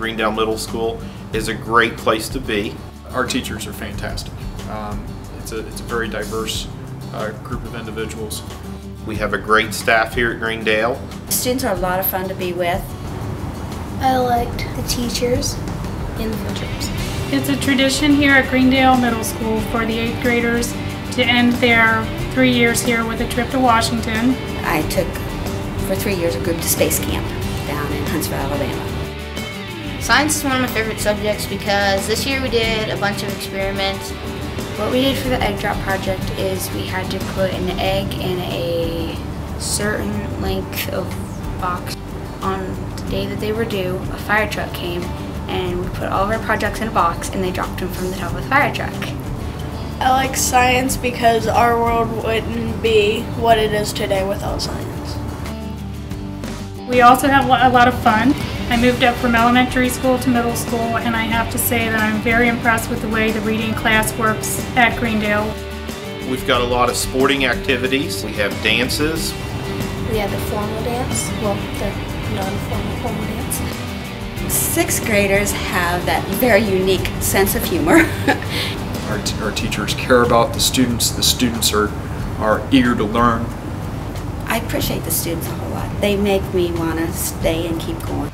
Greendale Middle School is a great place to be. Our teachers are fantastic. Um, it's, a, it's a very diverse uh, group of individuals. We have a great staff here at Greendale. Students are a lot of fun to be with. I liked the teachers and the field trips. It's a tradition here at Greendale Middle School for the eighth graders to end their three years here with a trip to Washington. I took, for three years, a group to space camp down in Huntsville, Alabama. Science is one of my favorite subjects because this year we did a bunch of experiments. What we did for the egg drop project is we had to put an egg in a certain length of box. On the day that they were due, a fire truck came and we put all of our projects in a box and they dropped them from the top of the fire truck. I like science because our world wouldn't be what it is today without science. We also have a lot of fun. I moved up from elementary school to middle school and I have to say that I'm very impressed with the way the reading class works at Greendale. We've got a lot of sporting activities. We have dances. We had the formal dance, well, the non-formal formal dance. Sixth graders have that very unique sense of humor. Our, our teachers care about the students. The students are, are eager to learn. I appreciate the students a whole lot. They make me want to stay and keep going.